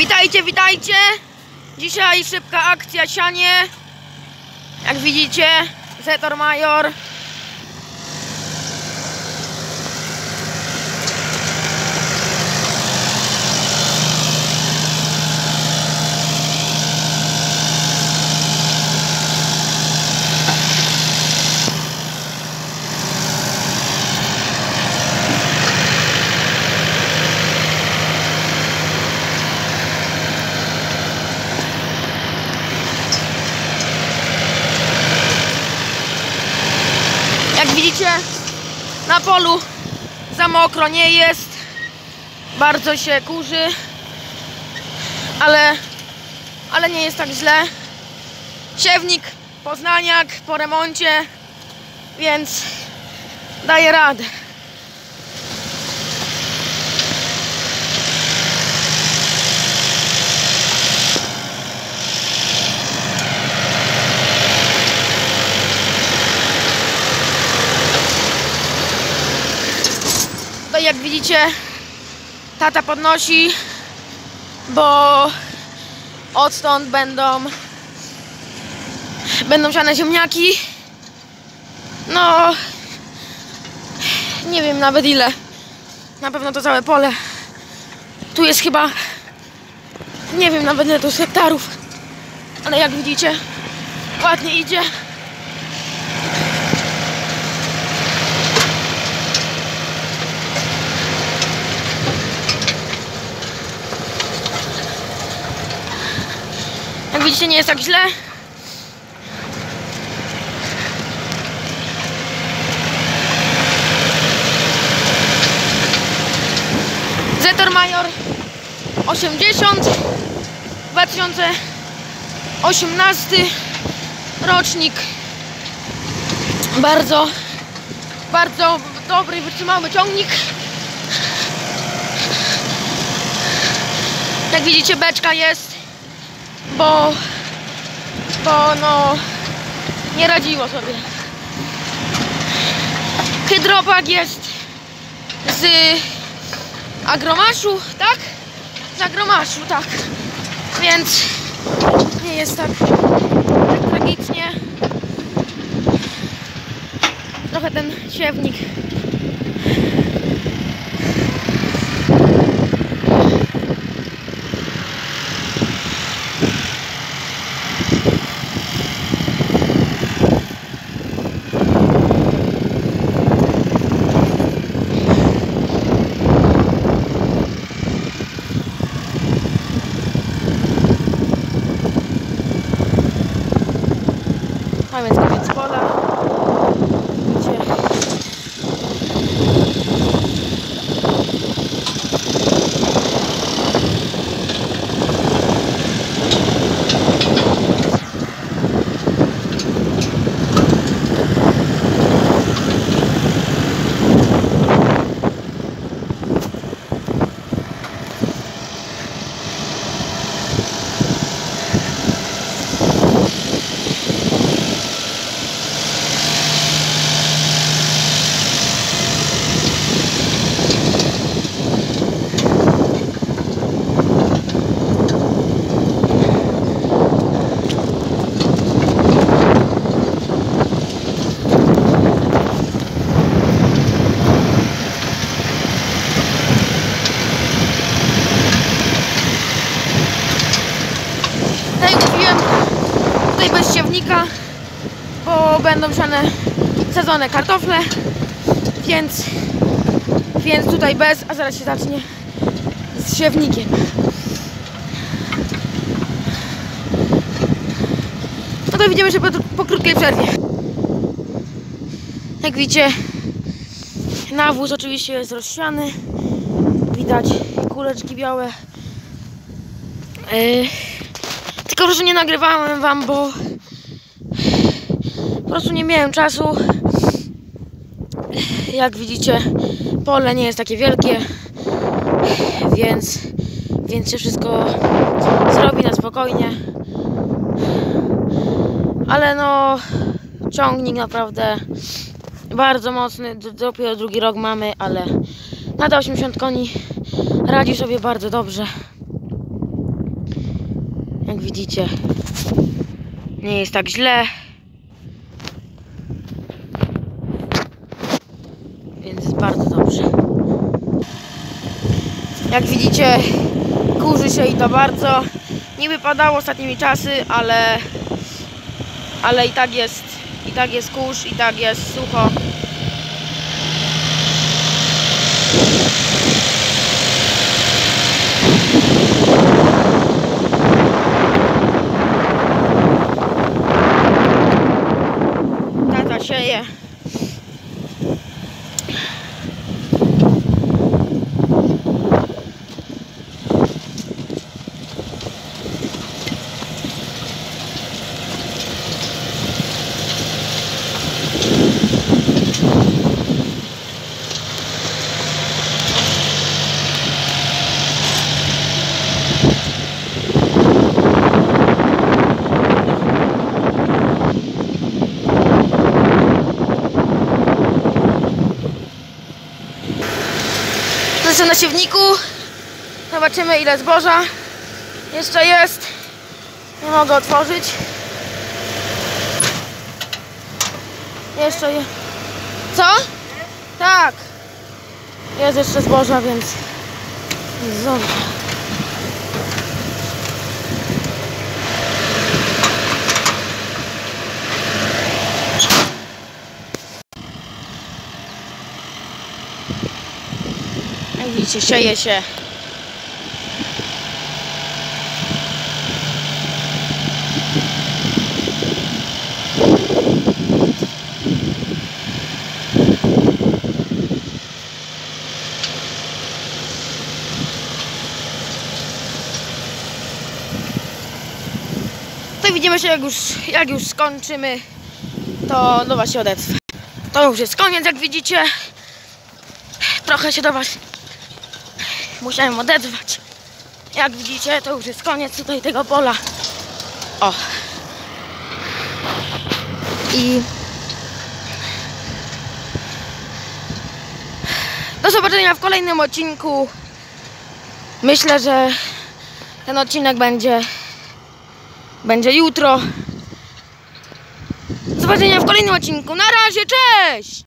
Witajcie, witajcie! Dzisiaj szybka akcja sianie. Jak widzicie, Zetor Major. Widzicie, na polu za mokro nie jest. Bardzo się kurzy, ale, ale nie jest tak źle. Siewnik Poznaniak po remoncie, więc daje radę. Tata podnosi, bo odtąd będą będą siane ziemniaki. No nie wiem nawet ile. Na pewno to całe pole. Tu jest chyba nie wiem nawet ile to jest hektarów. Ale jak widzicie, ładnie idzie. Nie jest tak źle. Zetor Major 80 2018 rocznik bardzo bardzo dobry wytrzymały ciągnik jak widzicie beczka jest bo, bo no nie radziło sobie. Hydropak jest z agromaszu, tak? Z agromaszu, tak. Więc nie jest tak, tak tragicznie. Trochę ten siewnik A więc koniec pola. Gdzie... Tak jak mówiłem, tutaj bez siewnika, bo będą siane sezonne kartofle, więc, więc tutaj bez, a zaraz się zacznie z siewnikiem. No to widzimy się po, po krótkiej przerwie. Jak widzicie, nawóz oczywiście jest rozsiany. Widać kuleczki białe. Yy, tylko, że nie nagrywałem wam, bo po prostu nie miałem czasu. Jak widzicie, pole nie jest takie wielkie, więc, więc się wszystko zrobi na spokojnie. Ale no, ciągnik naprawdę bardzo mocny. Dopiero drugi rok mamy, ale nadal 80 koni radzi sobie bardzo dobrze. Jak widzicie, nie jest tak źle. Więc jest bardzo dobrze. Jak widzicie, kurzy się i to bardzo. Nie wypadało ostatnimi czasy, ale ale i tak jest i tak jest kurz, i tak jest sucho. Tata sieje. Zresztą na siewniku. Zobaczymy ile zboża jeszcze jest. Nie mogę otworzyć. Jeszcze je... Co? Tak. Jest jeszcze zboża, więc... jest widzicie, sieje się. To widzimy się jak już, jak już skończymy, to do Was się odezwę. To już jest koniec, jak widzicie. Trochę się do Was musiałem odezwać. Jak widzicie, to już jest koniec tutaj tego pola. O. I do zobaczenia w kolejnym odcinku. Myślę, że ten odcinek będzie będzie jutro. Do zobaczenia w kolejnym odcinku. Na razie, cześć!